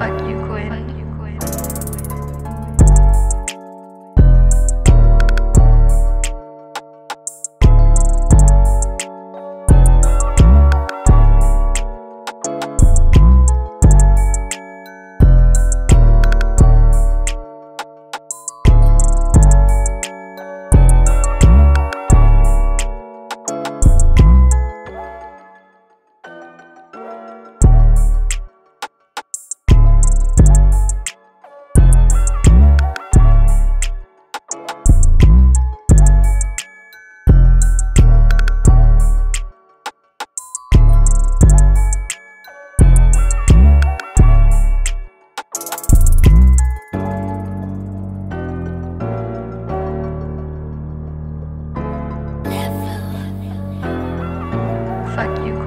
Fuck you, Quinn. Fuck you.